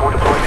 for deployment.